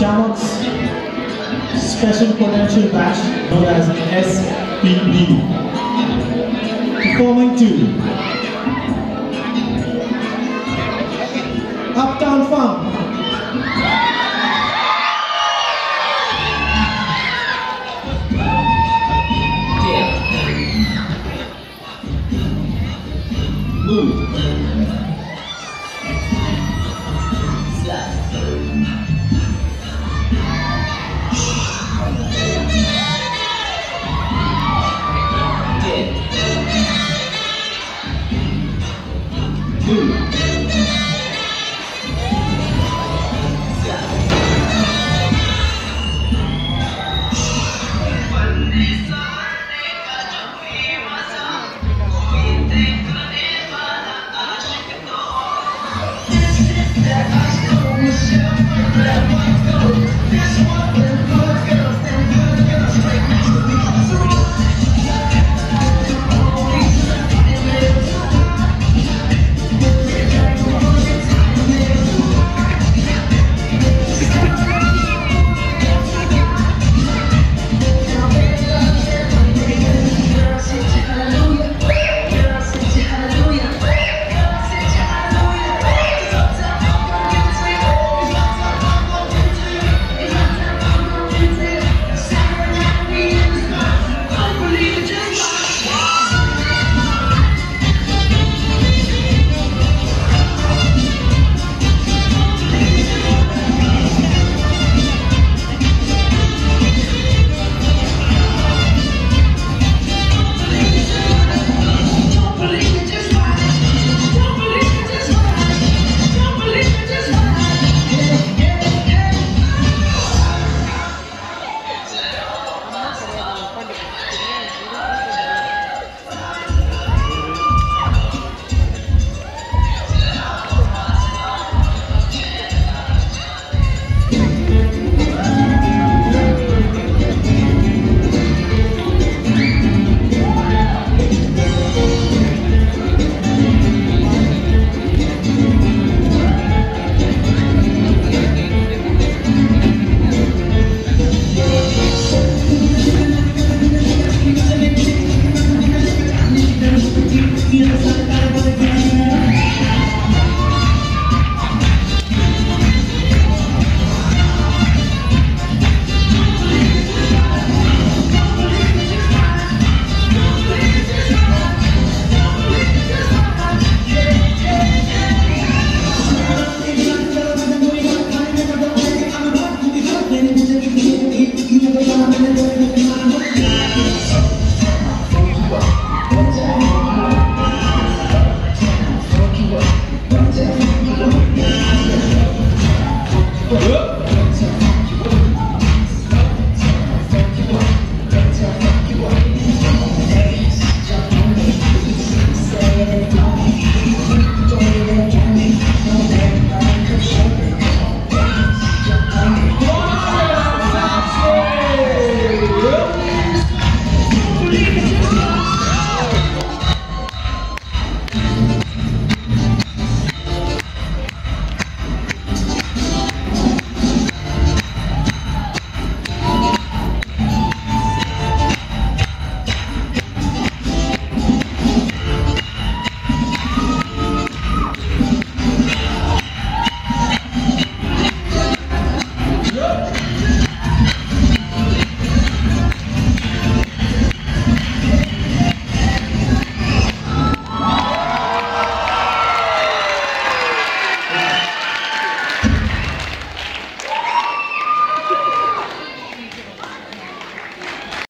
Shamrock's Special Potential Batch known as SPB. Performing to Uptown Funk. Move. Move. Slide. 뭐야?